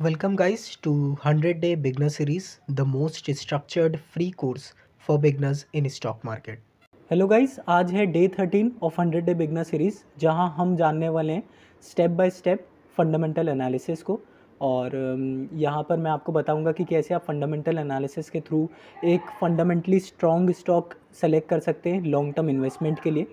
Welcome guys to 100 day beginner series, the most structured free course for beginners in stock market. Hello guys आज है day thirteen of hundred day beginner series जहाँ हम जानने वाले हैं step by step fundamental analysis को और अम, यहाँ पर मैं आपको बताऊँगा कि कैसे आप फंडामेंटल एनालिसिस के थ्रू एक फंडामेंटली स्ट्रॉन्ग स्टॉक सेलेक्ट कर सकते हैं लॉन्ग टर्म इन्वेस्टमेंट के लिए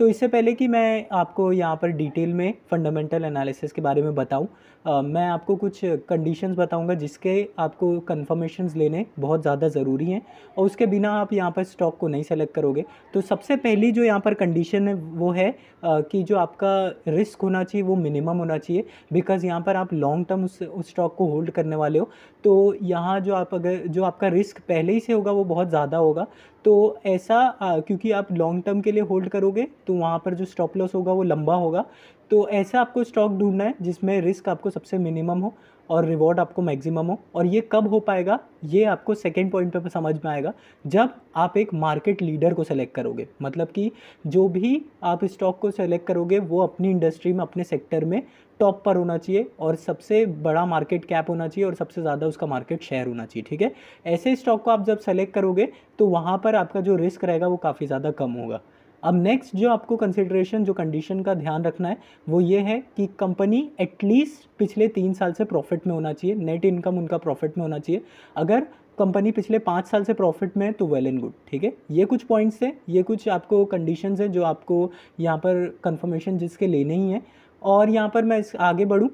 तो इससे पहले कि मैं आपको यहाँ पर डिटेल में फंडामेंटल एनालिसिस के बारे में बताऊँ मैं आपको कुछ कंडीशंस बताऊँगा जिसके आपको कन्फर्मेशंस लेने बहुत ज़्यादा ज़रूरी हैं और उसके बिना आप यहाँ पर स्टॉक को नहीं सेलेक्ट करोगे। तो सबसे पहली जो यहाँ पर कंडीशन है वो है अ, कि जो आपका रिस्क होना चाहिए वो मिनिमम होना चाहिए बिकॉज़ यहाँ पर आप लॉन्ग टर्म उस उस स्टॉक को होल्ड करने वाले हो। तो यहाँ जो आप अगर जो आपका रिस्क पहले ही से होगा वो बहुत ज़्यादा होगा। तो ऐसा आ, क्योंकि आप लॉन्ग टर्म के लिए होल्ड करोगे तो वहाँ पर जो स्टॉप लॉस होगा वो लंबा होगा। तो ऐसा आपको स्टॉक ढूंढना है जिसमें रिस्क आपको सबसे मिनिमम हो। और रिवॉर्ड आपको मैक्सिमम हो। और ये कब हो पाएगा? ये आपको सेकेंड पॉइंट पर समझ में आएगा, जब आप एक मार्केट लीडर को सेलेक्ट करोगे। मतलब कि जो भी आप स्टॉक को सेलेक्ट करोगे, वो अपनी इंडस्ट्री में, अपने सेक्टर में टॉप पर होना चाहिए और सबसे बड़ा मार्केट कैप होना चाहिए और सबसे ज़्यादा उसका मार्केट शेयर होना चाहिए, ठीक है? ऐसे स्टॉक को आप जब सेलेक्ट करोगे तो वहाँ पर आपका जो रिस्क रहेगा, वो काफ़ी ज़्यादा कम होगा। अब नेक्स्ट जो आपको कंसिडरेशन जो कंडीशन का ध्यान रखना है, वो ये है कि कंपनी एटलीस्ट पिछले तीन साल से प्रॉफिट में होना चाहिए नेट इनकम उनका प्रॉफिट में होना चाहिए। अगर कंपनी पिछले पाँच साल से प्रॉफिट में है तो वेल एंड गुड ठीक है? ये कुछ पॉइंट्स हैं, ये कुछ आपको कंडीशंस हैं जो आपको यहाँ पर कंफर्मेशन जिसके लेने ही हैं। और यहाँ पर मैं इस आगे बढ़ूँ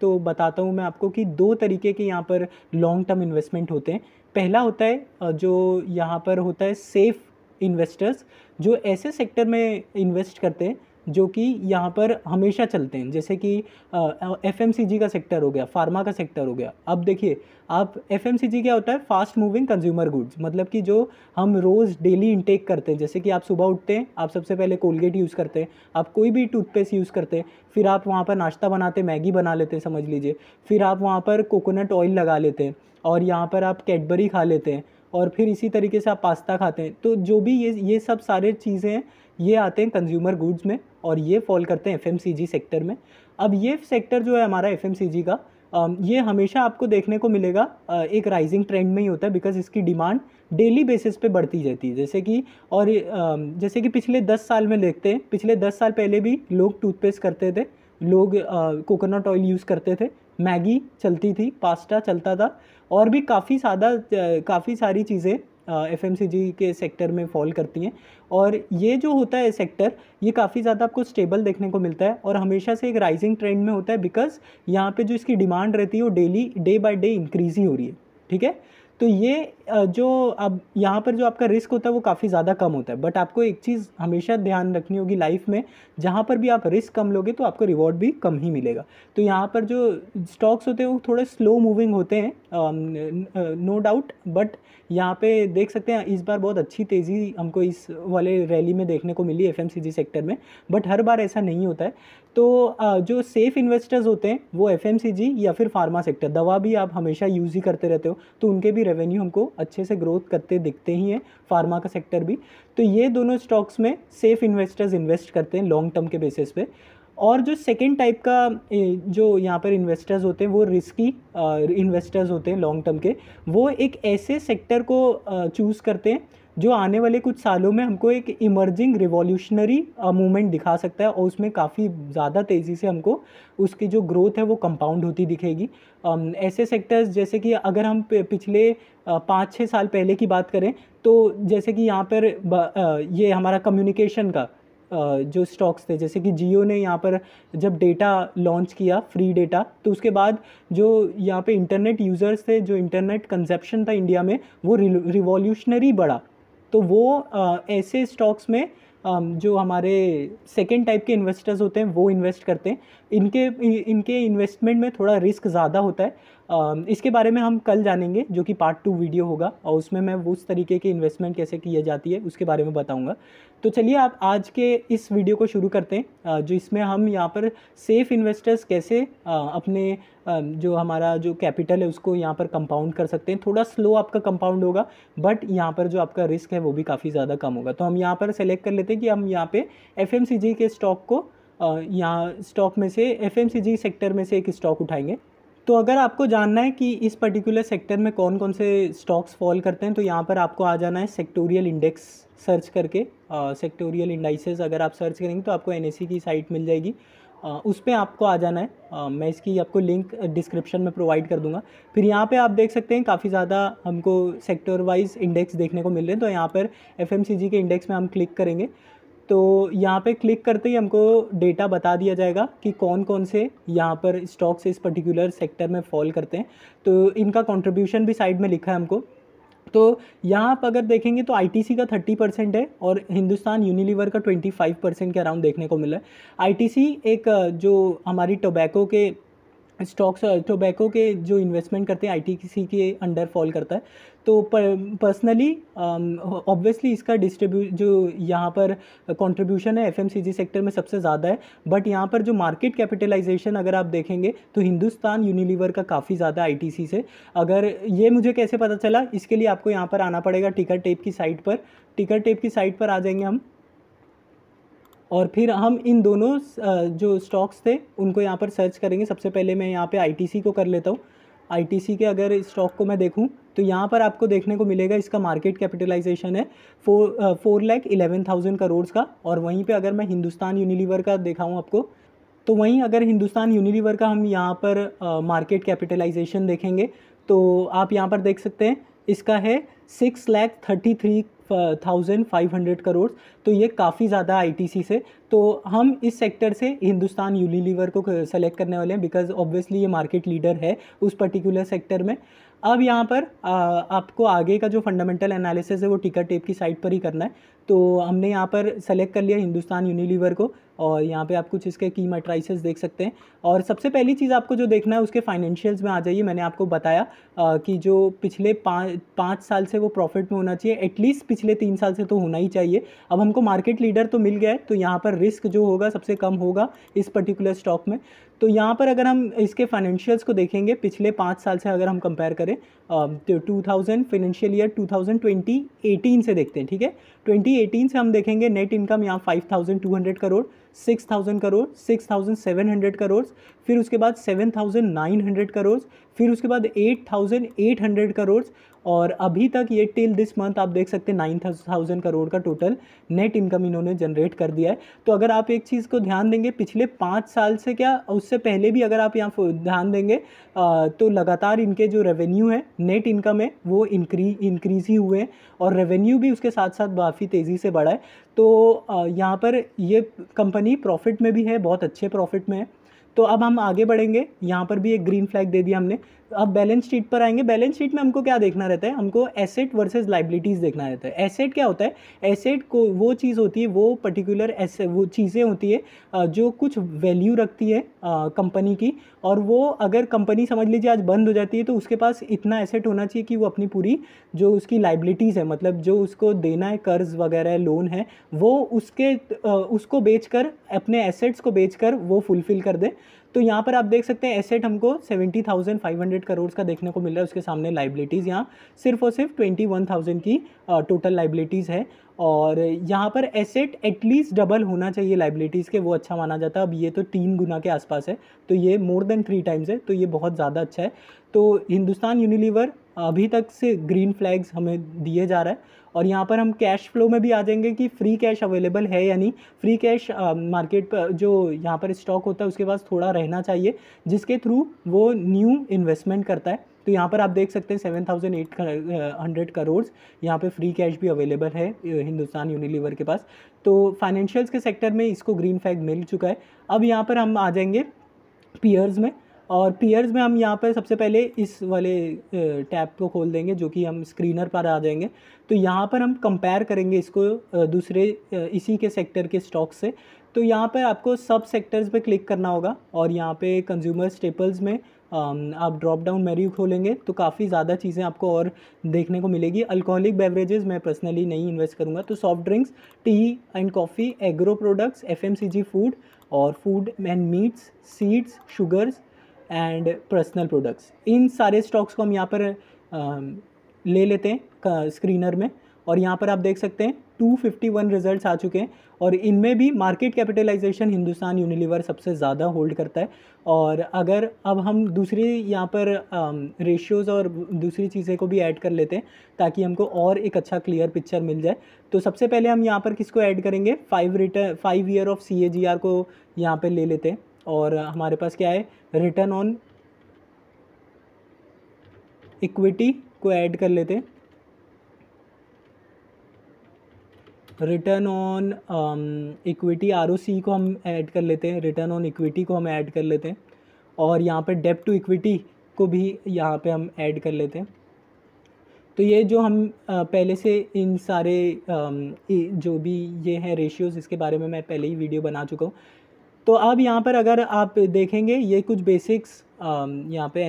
तो बताता हूँ मैं आपको कि दो तरीके के यहाँ पर लॉन्ग टर्म इन्वेस्टमेंट होते हैं। पहला होता है जो यहाँ पर होता है सेफ़ इन्वेस्टर्स जो ऐसे सेक्टर में इन्वेस्ट करते हैं, जो कि यहाँ पर हमेशा चलते हैं। जैसे कि एफ़ एम का सेक्टर हो गया फार्मा का सेक्टर हो गया। अब देखिए, आप एफएमसीजी क्या होता है? फास्ट मूविंग कंज्यूमर गुड्स मतलब कि जो हम रोज़ डेली इंटेक करते हैं। जैसे कि आप सुबह उठते हैं, आप सबसे पहले कोलगेट यूज़ करते हैं, आप कोई भी टूथपेस्ट यूज़ करते हैं, फिर आप वहाँ पर नाश्ता बनाते मैगी बना लेते हैं, समझ लीजिए। फिर आप वहाँ पर कोकोनट ऑयल लगा लेते हैं, और यहाँ पर आप कैडबरी खा लेते हैं। और फिर इसी तरीके से आप पास्ता खाते हैं। तो जो भी ये ये सब सारे चीज़ें हैं ये आते हैं कंज्यूमर गुड्स में और ये फॉल करते हैं एफएमसीजी सेक्टर में। अब ये सेक्टर जो है हमारा एफएमसीजी का ये हमेशा आपको देखने को मिलेगा एक राइजिंग ट्रेंड में ही होता है बिकॉज़ इसकी डिमांड डेली बेसिस पे बढ़ती जाती है। जैसे कि, और जैसे कि पिछले दस साल में देखते हैं, पिछले दस साल पहले भी लोग टूथपेस्ट करते थे, लोग कोकोनट ऑयल यूज़ करते थे मैगी चलती थी, पास्ता चलता था और भी काफ़ी सादा, काफ़ी सारी चीज़ें एफ़ एम सी जी के सेक्टर में फॉल करती हैं। और ये जो होता है सेक्टर ये काफ़ी ज़्यादा आपको स्टेबल देखने को मिलता है और हमेशा से एक राइजिंग ट्रेंड में होता है बिकॉज़ यहाँ पे जो इसकी डिमांड रहती है वो daily day by day increase ही हो रही है। ठीक है? तो ये जो अब यहाँ पर जो आपका रिस्क होता है वो काफ़ी ज़्यादा कम होता है। बट आपको एक चीज़ हमेशा ध्यान रखनी होगी लाइफ में, जहाँ पर भी आप रिस्क कम लोगे तो आपको रिवॉर्ड भी कम ही मिलेगा। तो यहाँ पर जो स्टॉक्स होते हैं वो थोड़े स्लो मूविंग होते हैं नो डाउट बट यहाँ पे देख सकते हैं, इस बार बहुत अच्छी तेज़ी हमको इस वाले रैली में देखने को मिली एफएमसीजी सेक्टर में बट हर बार ऐसा नहीं होता है। तो जो सेफ़ इन्वेस्टर्स होते हैं, वो एफएमसीजी या फिर फार्मा सेक्टर दवा भी आप हमेशा यूज़ ही करते रहते हो तो उनके भी रेवेन्यू हमको अच्छे से ग्रोथ करते दिखते ही हैं फार्मा का सेक्टर भी। तो ये दोनों स्टॉक्स में सेफ़ इन्वेस्टर्स इन्वेस्ट करते हैं लॉन्ग टर्म के बेसिस पे। और जो सेकेंड टाइप का जो यहाँ पर इन्वेस्टर्स होते हैं, वो रिस्की इन्वेस्टर्स होते हैं लॉन्ग टर्म के, वो एक ऐसे सेक्टर को चूज़ करते हैं जो आने वाले कुछ सालों में हमको एक इमर्जिंग रिवॉल्यूशनरी मूवमेंट दिखा सकता है और उसमें काफ़ी ज़्यादा तेज़ी से हमको उसकी जो ग्रोथ है वो कंपाउंड होती दिखेगी। ऐसे सेक्टर्स जैसे कि अगर हम पिछले पाँच छः साल पहले की बात करें तो जैसे कि यहाँ पर ये हमारा कम्युनिकेशन का जो स्टॉक्स थे, जैसे कि जियो ने यहाँ पर जब डेटा लॉन्च किया फ्री डेटा तो उसके बाद जो यहाँ पे इंटरनेट यूज़र्स थे, जो इंटरनेट कंजप्शन था इंडिया में, वो रिवॉल्यूशनरी बढ़ा। तो वो ऐसे स्टॉक्स में जो हमारे सेकेंड टाइप के इन्वेस्टर्स होते हैं, वो इन्वेस्ट करते हैं। इनके इनके इन्वेस्टमेंट में थोड़ा रिस्क ज़्यादा होता है। इसके बारे में हम कल जानेंगे, जो कि पार्ट टू वीडियो होगा, और उसमें मैं उस तरीके की इन्वेस्टमेंट कैसे की जाती है, उसके बारे में बताऊँगा। तो चलिए, आप आज के इस वीडियो को शुरू करते हैं जो इसमें हम यहाँ पर सेफ़ इन्वेस्टर्स कैसे अपने जो हमारा जो कैपिटल है, उसको यहाँ पर कंपाउंड कर सकते हैं। थोड़ा स्लो आपका कंपाउंड होगा बट यहाँ पर जो आपका रिस्क है, वो भी काफ़ी ज़्यादा कम होगा। तो हम यहाँ पर सेलेक्ट कर लेते हैं कि हम यहाँ पे एफ़ के स्टॉक को यहाँ स्टॉक में से एफएमसीजी सेक्टर में से एक स्टॉक उठाएँगे। तो अगर आपको जानना है कि इस पर्टिकुलर सेक्टर में कौन कौन से स्टॉक्स फॉल करते हैं तो यहाँ पर आपको आ जाना है सेक्टोरियल इंडेक्स सर्च करके। सेक्टोरियल इंडाइसेस अगर आप सर्च करेंगे तो आपको एन की साइट मिल जाएगी। uh, उस पर आपको आ जाना है। uh, मैं इसकी आपको लिंक डिस्क्रिप्शन में प्रोवाइड कर दूँगा। फिर यहाँ पे आप देख सकते हैं काफ़ी ज़्यादा हमको सेक्टर वाइज इंडेक्स देखने को मिल रहे हैं। तो यहाँ पर एफएमसीजी के इंडेक्स में हम क्लिक करेंगे। तो यहाँ पे क्लिक करते ही हमको डेटा बता दिया जाएगा कि कौन कौन से यहाँ पर स्टॉक्स इस पर्टिकुलर सेक्टर में फॉल करते हैं। तो इनका कंट्रीब्यूशन भी साइड में लिखा है हमको। तो यहाँ पर अगर देखेंगे तो आईटीसी का थर्टी परसेंट है और हिंदुस्तान यूनिलीवर का ट्वेंटी फाइव परसेंट के अराउंड देखने को मिला है। आईटीसी एक, जो हमारी टोबैको के स्टॉक्स टोबैको के जो इन्वेस्टमेंट करते हैं आईटीसी के अंडर फॉल करता है। तो पर्सनली ऑब्वियसली um, इसका डिस्ट्रीब्यू जो यहाँ पर कंट्रीब्यूशन है एफएमसीजी सेक्टर में सबसे ज़्यादा है। बट यहाँ पर जो मार्केट कैपिटलाइजेशन अगर आप देखेंगे तो हिंदुस्तान यूनिलीवर का काफ़ी ज़्यादा आईटीसी से। अगर ये मुझे कैसे पता चला इसके लिए आपको यहाँ पर आना पड़ेगा टिकट टेप की साइट पर। टिकट टेप की साइट पर आ जाएँगे हम। और फिर हम इन दोनों जो स्टॉक्स थे, उनको यहाँ पर सर्च करेंगे। सबसे पहले मैं यहाँ पे आईटीसी को कर लेता हूँ। आईटीसी के अगर स्टॉक को मैं देखूँ तो यहाँ पर आपको देखने को मिलेगा इसका मार्केट कैपिटलाइजेशन है। Four four lakh eleven thousand crore का। और वहीं पे अगर मैं हिंदुस्तान यूनिलीवर का दिखाऊँ आपको तो वहीं अगर हिंदुस्तान यूनिलीवर का हम यहाँ पर मार्केट कैपिटलाइजेशन देखेंगे तो आप यहाँ पर देख सकते हैं, इसका है six lakh thirty three thousand five hundred crore तो ये काफ़ी ज़्यादा आईटीसी से। तो हम इस सेक्टर से हिंदुस्तान यूनिलीवर को सेलेक्ट करने वाले हैं बिकॉज़ ऑब्वियसली ये मार्केट लीडर है उस पर्टिकुलर सेक्टर में। अब यहाँ पर आ, आपको आगे का जो फंडामेंटल एनालिसिस है वो टिकट टेप की साइट पर ही करना है। तो हमने यहाँ पर सेलेक्ट कर लिया हिंदुस्तान यूनिलीवर को। और यहाँ पे आप कुछ इसके की मेट्राइसेस देख सकते हैं। और सबसे पहली चीज़ आपको जो देखना है उसके फाइनेंशियल्स में आ जाइए। मैंने आपको बताया आ, कि जो पिछले पाँच पाँच साल से वो प्रॉफिट में होना चाहिए। एटलीस्ट पिछले तीन साल से तो होना ही चाहिए। अब हमको मार्केट लीडर तो मिल गया है तो यहाँ पर रिस्क जो होगा सबसे कम होगा इस पर्टिकुलर स्टॉक में। तो यहाँ पर अगर हम इसके फाइनेंशियल्स को देखेंगे पिछले पाँच साल से अगर हम कंपेयर करें तो two thousand financial year two thousand twenty eighteen से देखते हैं ठीक है? ट्वेंटी एटीन से हम देखेंगे नेट इनकम यहाँ five thousand two hundred crore six thousand crore, six thousand seven hundred crore, फिर उसके बाद seven thousand nine hundred crore, फिर उसके बाद eight thousand eight hundred crore और अभी तक ये टिल दिस मंथ आप देख सकते हैं नाइन थाउज़ेंड करोड़ का टोटल नेट इनकम इन्होंने जनरेट कर दिया है। तो अगर आप एक चीज़ को ध्यान देंगे, पिछले पाँच साल से क्या, उससे पहले भी अगर आप यहाँ ध्यान देंगे तो लगातार इनके जो रेवेन्यू है नेट इनकम है, वो इंक्री इंक्रीज ही हुए हैं और रेवेन्यू भी उसके साथ साथ काफ़ी तेज़ी से बढ़ा है। तो यहाँ पर ये कंपनी प्रॉफिट में भी है, बहुत अच्छे प्रॉफिट में है। तो अब हम आगे बढ़ेंगे, यहाँ पर भी एक ग्रीन फ्लैग दे दिया हमने। अब बैलेंस शीट पर आएँगे बैलेंस शीट में हमको क्या देखना रहता है? हमको एसेट वर्सेस लाइबिलिटीज़ देखना रहता है। एसेट क्या होता है? एसेट को, वो चीज़ होती है, वो पर्टिकुलर एसे वो चीज़ें होती है जो कुछ वैल्यू रखती है कंपनी की। और वो अगर कंपनी समझ लीजिए आज बंद हो जाती है तो उसके पास इतना एसेट होना चाहिए कि वो अपनी पूरी जो उसकी लाइबिलिटीज़ है मतलब जो उसको देना है, कर्ज वगैरह लोन है, वो उसके उसको बेचकर, अपने एसेट्स को बेचकर वो फुलफ़िल कर दे। तो यहाँ पर आप देख सकते हैं एसेट हमको seventy thousand five hundred crore का देखने को मिल रहा है, उसके सामने लाइबिलिटीज़ यहाँ, सिर्फ़ और सिर्फ़ ट्वेंटी वन थाउज़ेंड की टोटल लाइबिलिटीज़ है। और यहाँ पर एसेट एटलीस्ट डबल होना चाहिए लाइबिलिटीज़ के, वो अच्छा माना जाता है। अब ये तो तीन गुना के आसपास है तो ये मोर देन थ्री टाइम्स है तो ये बहुत ज़्यादा अच्छा है। तो हिंदुस्तान यूनिलीवर अभी तक से ग्रीन फ्लैग्स हमें दिए जा रहा है। और यहाँ पर हम कैश फ्लो में भी आ जाएँगे कि फ्री कैश अवेलेबल है यानी फ्री कैश मार्केट पर जो यहाँ पर स्टॉक होता है, उसके पास थोड़ा रहना चाहिए, जिसके थ्रू वो न्यू इन्वेस्टमेंट करता है। तो यहाँ पर आप देख सकते हैं seven thousand eight hundred crore यहाँ पे फ्री कैश भी अवेलेबल है हिंदुस्तान यूनिलीवर के पास। तो फाइनेंशियल्स के सेक्टर में इसको ग्रीन फ्लैग मिल चुका है। अब यहाँ पर हम आ जाएँगे पीयर्स में। और पियर्स में हम यहाँ पर सबसे पहले इस वाले टैब को खोल देंगे, जो कि हम स्क्रीनर पर आ जाएँगे। तो यहाँ पर हम कंपेयर करेंगे इसको दूसरे इसी के सेक्टर के स्टॉक से। तो यहाँ पर आपको सब सेक्टर्स पे क्लिक करना होगा और यहाँ पे कंज्यूमर स्टेपल्स में आप ड्रॉप डाउन मेन्यू खोलेंगे तो काफ़ी ज़्यादा चीज़ें आपको और देखने को मिलेगी। अल्कोहलिक बेवरेजेस मैं पर्सनली नहीं इन्वेस्ट करूँगा। तो soft drinks tea and coffee agro products FMCG food और food and meats seeds sugars and personal products इन सारे स्टॉक्स को हम यहाँ पर ले लेते हैं स्क्रीनर में। और यहाँ पर आप देख सकते हैं 251 रिजल्ट्स आ चुके हैं। और इनमें भी मार्केट कैपिटलाइजेशन हिंदुस्तान यूनिलीवर सबसे ज़्यादा होल्ड करता है। और अगर अब हम दूसरी यहाँ पर रेशियोज़ और दूसरी चीज़ें को भी ऐड कर लेते हैं, ताकि हमको और एक अच्छा क्लियर पिक्चर मिल जाए। तो सबसे पहले हम यहाँ पर किसको ऐड करेंगे? Five return five year of CAGR को यहाँ पर ले लेते हैं। और हमारे पास क्या है? रिटर्न ऑन इक्विटी को ऐड कर लेते हैं। रिटर्न ऑन इक्विटी आरओसी को हम ऐड कर लेते हैं। रिटर्न ऑन इक्विटी को हम ऐड कर लेते हैं। और यहाँ पे डेप टू इक्विटी को भी यहाँ पे हम ऐड कर लेते हैं। तो ये जो हम पहले से इन सारे जो भी ये हैं रेशियोज़ इसके बारे में मैं पहले ही वीडियो बना चुका हूँ। तो अब यहाँ पर अगर आप देखेंगे, ये कुछ बेसिक्स यहाँ पे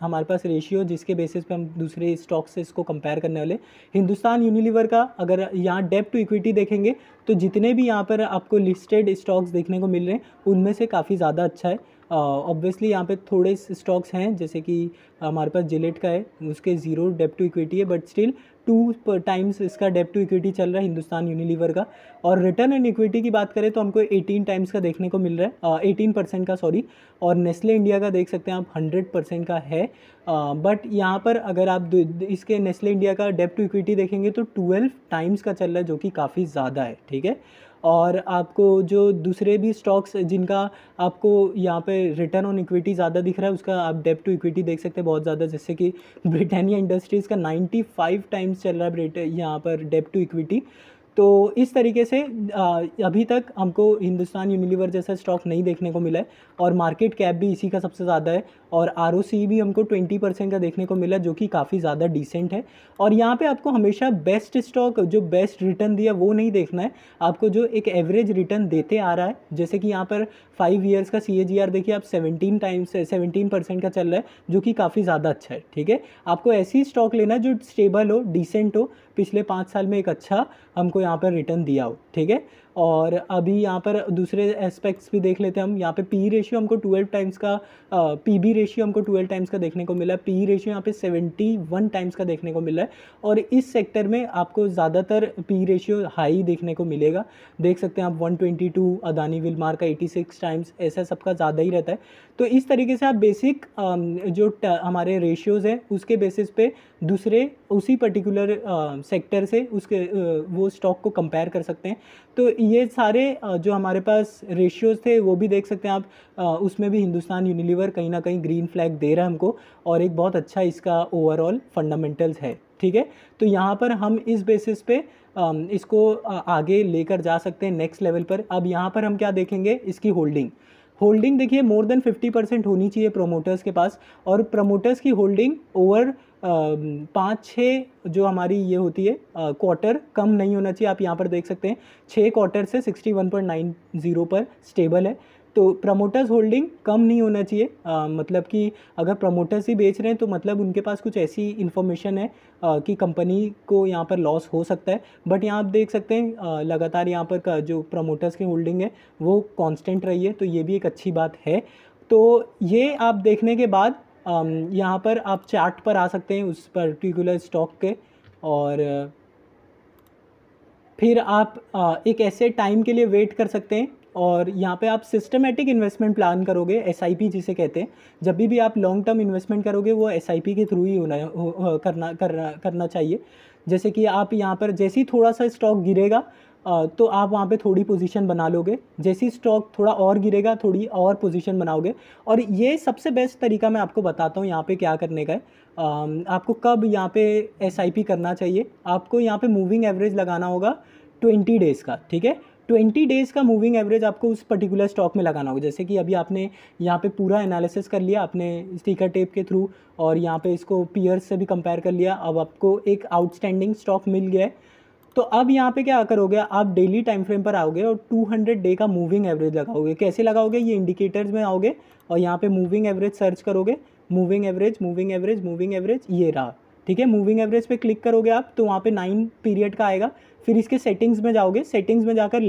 हमारे पास रेशियो जिसके बेसिस पे हम दूसरे स्टॉक से इसको कंपेयर करने वाले हिंदुस्तान यूनिलीवर का अगर यहाँ डेप टू इक्विटी देखेंगे तो जितने भी यहाँ पर आपको लिस्टेड स्टॉक्स देखने को मिल रहे हैं, उनमें से काफ़ी ज़्यादा अच्छा है। ऑब्वियसली यहाँ पे थोड़े स्टॉक्स हैं, जैसे कि हमारे पास जिलेट का है, उसके ज़ीरो डेप टू इक्विटी है बट स्टिल टू टाइम्स इसका डेप टू इक्विटी चल रहा है हिंदुस्तान यूनिलीवर का। और रिटर्न एंड इक्विटी की बात करें तो हमको 18 टाइम्स का देखने को मिल रहा है। एटीन परसेंट का सॉरी और नेस्ले इंडिया का देख सकते हैं आप हंड्रेड परसेंट का है। बट यहाँ पर अगर आप इसके नेस्ले इंडिया का डेप टू इक्विटी देखेंगे तो ट्वेल्व टाइम्स का चल रहा है, जो कि काफ़ी ज़्यादा है, ठीक है? और आपको जो दूसरे भी स्टॉक्स जिनका आपको यहाँ पे रिटर्न ऑन इक्विटी ज़्यादा दिख रहा है, उसका आप डेप टू इक्विटी देख सकते हैं बहुत ज़्यादा, जैसे कि ब्रिटानिया इंडस्ट्रीज़ का 95 टाइम्स चल रहा है यहाँ पर डेप टू इक्विटी तो इस तरीके से अभी तक हमको हिंदुस्तान यूनिलीवर जैसा स्टॉक नहीं देखने को मिला है और मार्केट कैप भी इसी का सबसे ज़्यादा है और आरओसी भी हमको ट्वेंटी परसेंट का देखने को मिला जो कि काफ़ी ज़्यादा डिसेंट है। और यहाँ पे आपको हमेशा बेस्ट स्टॉक जो बेस्ट रिटर्न दिया वो नहीं देखना है। आपको जो एक एवरेज रिटर्न देते आ रहा है, जैसे कि यहाँ पर फाइव ईयर्स का सी देखिए आप सेवनटीन टाइम्स सेवनटीन परसेंट का चल रहा है, जो कि काफ़ी ज़्यादा अच्छा है, ठीक है? आपको ऐसी स्टॉक लेना जो स्टेबल हो डिसेंट हो पिछले पाँच साल में एक अच्छा हमको यहाँ पर रिटर्न दिया हो ठीक है? और अभी यहाँ पर दूसरे एस्पेक्ट्स भी देख लेते हैं हम। यहाँ पे पी रेशियो हमको ट्वेल्व टाइम्स का पी बी रेशियो हमको ट्वेल्व टाइम्स का देखने को मिला पी रेशियो यहाँ पे सेवेंटी वन टाइम्स का देखने को मिला है। और इस सेक्टर में आपको ज़्यादातर पी रेशियो हाई देखने को मिलेगा। देख सकते हैं आप one twenty two Adani Wilmar का एटी सिक्स टाइम्स ऐसा सबका ज़्यादा ही रहता है। तो इस तरीके से आप बेसिक जो हमारे रेशियोज़ हैं, उसके बेसिस पे दूसरे उसी पर्टिकुलर सेक्टर से उसके वो स्टॉक को कंपेयर कर सकते हैं। तो ये सारे जो हमारे पास रेशियोज़ थे, वो भी देख सकते हैं आप। उसमें भी हिंदुस्तान यूनिलीवर कहीं ना कहीं ग्रीन फ्लैग दे रहा है हमको और एक बहुत अच्छा इसका ओवरऑल फंडामेंटल्स है, ठीक है? तो यहाँ पर हम इस बेसिस पे इसको आगे लेकर जा सकते हैं नेक्स्ट लेवल पर। अब यहाँ पर हम क्या देखेंगे? इसकी होल्डिंग होल्डिंग देखिए मोर देन फिफ्टी परसेंट होनी चाहिए प्रोमोटर्स के पास और प्रोमोटर्स की होल्डिंग ओवर पाँच छः जो हमारी ये होती है क्वार्टर कम नहीं होना चाहिए। आप यहाँ पर देख सकते हैं छः क्वार्टर से sixty one point nine zero पर स्टेबल है। तो प्रमोटर्स होल्डिंग कम नहीं होना चाहिए। मतलब कि अगर प्रमोटर्स ही बेच रहे हैं तो मतलब उनके पास कुछ ऐसी इन्फॉर्मेशन है आ, कि कंपनी को यहाँ पर लॉस हो सकता है। बट यहाँ आप देख सकते हैं आ, लगातार यहाँ पर का जो प्रमोटर्स की होल्डिंग है वो कांस्टेंट रही है। तो ये भी एक अच्छी बात है। तो ये आप देखने के बाद यहाँ पर आप चार्ट पर आ सकते हैं उस पर्टिकुलर स्टॉक के और फिर आप एक ऐसे टाइम के लिए वेट कर सकते हैं और यहाँ पे आप सिस्टमेटिक इन्वेस्टमेंट प्लान करोगे एसआईपी जिसे कहते हैं। जब भी भी आप लॉन्ग टर्म इन्वेस्टमेंट करोगे, वो एसआईपी के थ्रू ही होना करना करना करना चाहिए। जैसे कि आप यहाँ पर, जैसे ही थोड़ा सा स्टॉक गिरेगा तो आप वहाँ पे थोड़ी पोजीशन बना लोगे। जैसी स्टॉक थोड़ा और गिरेगा, थोड़ी और पोजीशन बनाओगे। और ये सबसे बेस्ट तरीका मैं आपको बताता हूँ यहाँ पे क्या करने का है। आपको कब यहाँ पे एस करना चाहिए। आपको यहाँ पे मूविंग एवरेज लगाना होगा ट्वेंटी डेज़ का, ठीक है? ट्वेंटी डेज़ का मूविंग एवरेज आपको उस पर्टिकुलर स्टॉक में लगाना होगा। जैसे कि अभी आपने यहाँ पे पूरा एनालिसिस कर लिया, आपने स्टिकर टेप के थ्रू और यहाँ पे इसको पीयर्स से भी कंपेयर कर लिया। अब आपको एक आउटस्टैंडिंग स्टॉक मिल गया है। तो अब यहाँ पे क्या करोगे, आप डेली टाइम फ्रेम पर आओगे और 200 डे का मूविंग एवरेज लगाओगे। कैसे लगाओगे? ये इंडिकेटर्स में आओगे और यहाँ पे मूविंग एवरेज सर्च करोगे। Moving average moving average moving average ये रहा। ठीक है? मूविंग एवरेज पे क्लिक करोगे आप तो वहाँ पे नाइन पीरियड का आएगा। फिर इसके सेटिंग्स में जाओगे। सेटिंग्स में जाकर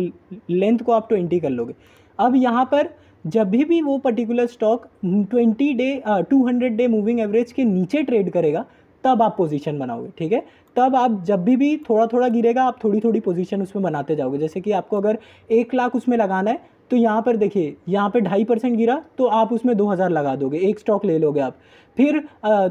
लेंथ को आप ट्वेंटी कर लोगे। अब यहाँ पर जब भी भी वो particular stock twenty day two hundred day moving average के नीचे ट्रेड करेगा तब आप पोजीशन बनाओगे, ठीक है? तब आप जब भी भी थोड़ा थोड़ा गिरेगा, आप थोड़ी थोड़ी पोजीशन उसमें बनाते जाओगे। जैसे कि आपको अगर एक लाख उसमें लगाना है तो यहाँ पर देखिए यहाँ पे ढाई परसेंट गिरा तो आप उसमें दो हज़ार लगा दोगे एक स्टॉक ले लोगे आप। फिर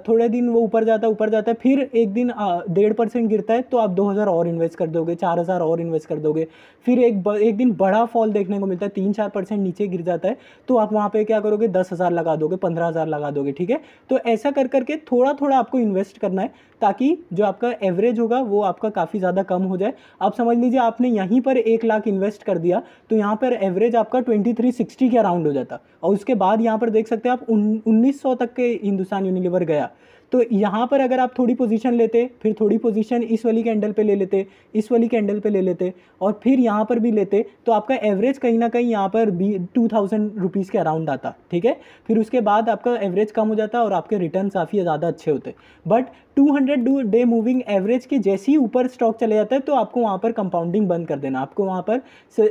थोड़े दिन वो ऊपर जाता है ऊपर जाता है फिर एक दिन डेढ़ परसेंट गिरता है तो आप दो हज़ार और इन्वेस्ट कर दोगे चार हज़ार और इन्वेस्ट कर दोगे। फिर एक ब, एक दिन बड़ा फॉल देखने को मिलता है तीन चार परसेंट नीचे गिर जाता है तो आप वहाँ पे क्या करोगे दस हज़ार लगा दोगे पंद्रह हज़ार लगा दोगे ठीक है? तो ऐसा कर करके थोड़ा थोड़ा आपको इन्वेस्ट करना है ताकि जो आपका एवरेज होगा वो आपका काफ़ी ज़्यादा कम हो जाए। आप समझ लीजिए आपने यहीं पर एक लाख इन्वेस्ट कर दिया तो यहाँ पर एवरेज आपका ट्वेंटी थ्री सिक्सटी के अराउंड हो जाता। और उसके बाद यहाँ पर देख सकते हैं आप उन्नीस सौ तक के हिंदुस्तान यूनिलीवर गया। तो यहाँ पर अगर आप थोड़ी पोजीशन लेते, फिर थोड़ी पोजीशन इस वाली कैंडल पे ले लेते, इस वाली कैंडल पे ले लेते, और फिर यहाँ पर भी लेते तो आपका एवरेज कहीं ना कहीं यहाँ पर भी टू थाउज़ेंड रुपीज़ के अराउंड आता, ठीक है? फिर उसके बाद आपका एवरेज कम हो जाता और आपके रिटर्न काफ़ी ज़्यादा अच्छे होते। बट 200 डे मूविंग एवरेज के जैसे ही ऊपर स्टॉक चले जाता है तो आपको वहाँ पर कंपाउंडिंग बंद कर देना। आपको वहाँ पर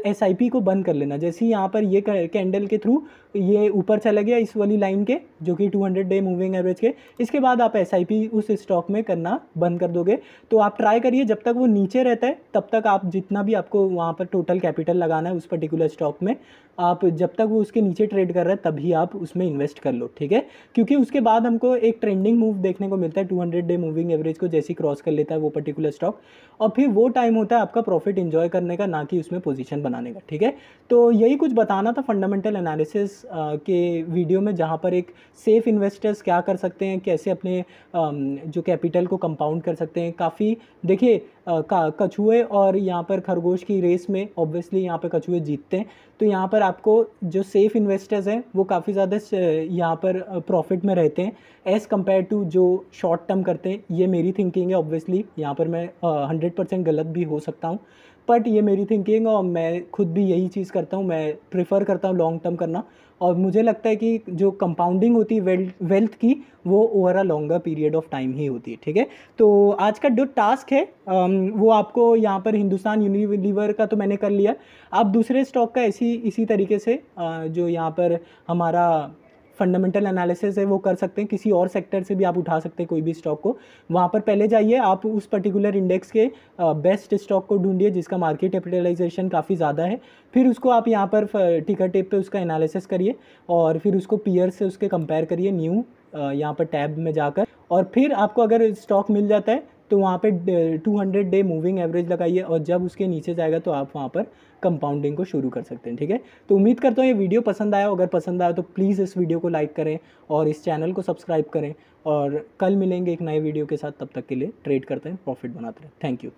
एस को बंद कर लेना। जैसे ही यहाँ पर ये कैंडल के थ्रू ये ऊपर चला गया इस वाली लाइन के, जो कि 200 डे मूविंग एवरेज के, इसके बाद आप एसआईपी उस स्टॉक में करना बंद कर दोगे। तो आप ट्राई करिए, जब तक वो नीचे रहता है, तब तक आप जितना भी आपको वहाँ पर टोटल कैपिटल लगाना है उस पर्टिकुलर स्टॉक में आप जब तक वो उसके नीचे ट्रेड कर रहा है, तभी आप उसमें इन्वेस्ट कर लो, ठीक है? क्योंकि उसके बाद हमको एक ट्रेंडिंग मूव देखने को मिलता है two hundred day moving average को जैसे क्रॉस कर लेता है वो पर्टिकुलर स्टॉक और फिर वो टाइम होता है आपका प्रॉफिट इन्जॉय करने का, ना कि उसमें पोजिशन बनाने का, ठीक है? तो यही कुछ बताना था फंडामेंटल एनालिसिस के वीडियो में, जहाँ पर एक सेफ़ इन्वेस्टर्स क्या कर सकते हैं, कैसे अपने जो कैपिटल को कंपाउंड कर सकते हैं। काफ़ी, देखिए कछुए और यहाँ पर खरगोश की रेस में ऑब्वियसली यहाँ पर कछुए जीतते हैं। तो यहाँ पर आपको जो सेफ़ इन्वेस्टर्स हैं, वो काफ़ी ज़्यादा यहाँ पर प्रॉफिट में रहते हैं। एज़ कंपेयर टू जो शॉर्ट टर्म करते हैं, ये मेरी थिंकिंग है ऑब्वियसली यहाँ पर मैं हंड्रेड परसेंट गलत भी हो सकता हूँ। बट ये मेरी थिंकिंग और मैं खुद भी यही चीज़ करता हूँ, मैं प्रेफर करता हूँ लॉन्ग टर्म करना। और मुझे लगता है कि जो कंपाउंडिंग होती है वेल्थ वेल्थ की, वो over a longer period of time ही होती है, ठीक है? तो आज का जो टास्क है वो आपको यहाँ पर हिंदुस्तान यूनिलीवर का तो मैंने कर लिया। आप दूसरे स्टॉक का ऐसी, इसी तरीके से जो यहाँ पर हमारा फंडामेंटल एनालिसिस है, वो कर सकते हैं। किसी और सेक्टर से भी आप उठा सकते हैं कोई भी स्टॉक को। वहाँ पर पहले जाइए, आप उस पर्टिकुलर इंडेक्स के बेस्ट स्टॉक को ढूंढिए, जिसका मार्केट कैपिटलाइजेशन काफ़ी ज़्यादा है। फिर उसको आप यहाँ पर टिकर टेप पे उसका एनालिसिस करिए और फिर उसको पीयर से उसके कंपेयर करिए न्यू यहाँ पर टैब में जाकर। और फिर आपको अगर स्टॉक मिल जाता है तो वहाँ पे 200 डे मूविंग एवरेज लगाइए और जब उसके नीचे जाएगा तो आप वहाँ पर कंपाउंडिंग को शुरू कर सकते हैं, ठीक है? तो उम्मीद करता हूँ ये वीडियो पसंद आया, अगर पसंद आया तो प्लीज़ इस वीडियो को लाइक करें और इस चैनल को सब्सक्राइब करें और कल मिलेंगे एक नए वीडियो के साथ, तब तक के लिए ट्रेड करते हैं प्रॉफिट बनाते हैं थैंक यू